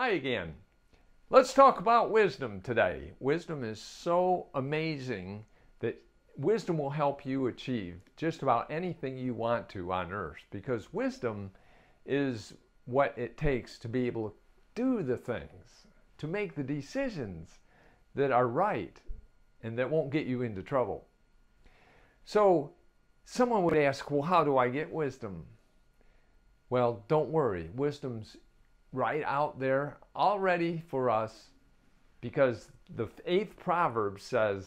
Hi again. Let's talk about wisdom today. Wisdom is so amazing that wisdom will help you achieve just about anything you want to on earth because wisdom is what it takes to be able to do the things, to make the decisions that are right and that won't get you into trouble. So, someone would ask, Well, how do I get wisdom? Well, don't worry. Wisdom's right out there already for us because the eighth proverb says,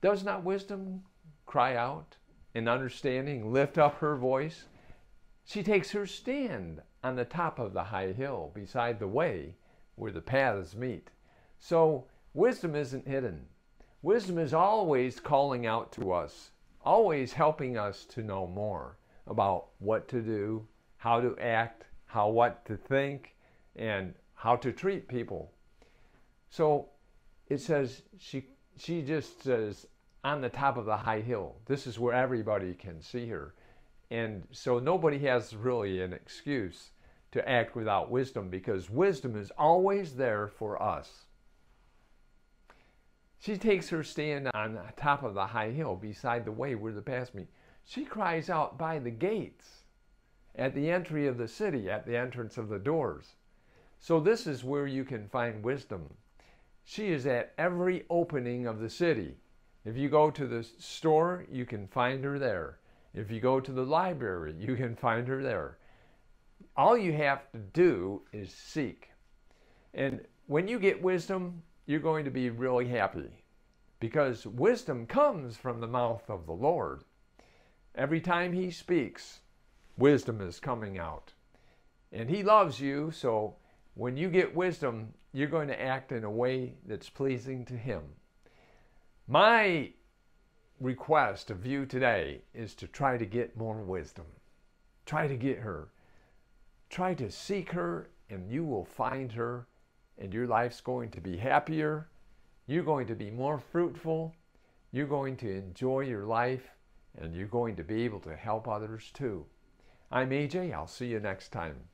Does not wisdom cry out in understanding, lift up her voice? She takes her stand on the top of the high hill beside the way where the paths meet. So wisdom isn't hidden. Wisdom is always calling out to us, always helping us to know more about what to do, how to act, how what to think, and how to treat people. So it says she she just says on the top of the high hill. This is where everybody can see her. And so nobody has really an excuse to act without wisdom because wisdom is always there for us. She takes her stand on the top of the high hill beside the way where the paths meet. She cries out by the gates at the entry of the city, at the entrance of the doors. So this is where you can find wisdom. She is at every opening of the city. If you go to the store, you can find her there. If you go to the library, you can find her there. All you have to do is seek. And when you get wisdom, you're going to be really happy because wisdom comes from the mouth of the Lord. Every time He speaks, wisdom is coming out. And He loves you, so when you get wisdom, you're going to act in a way that's pleasing to Him. My request of you today is to try to get more wisdom. Try to get her. Try to seek her, and you will find her, and your life's going to be happier. You're going to be more fruitful. You're going to enjoy your life, and you're going to be able to help others too. I'm AJ. I'll see you next time.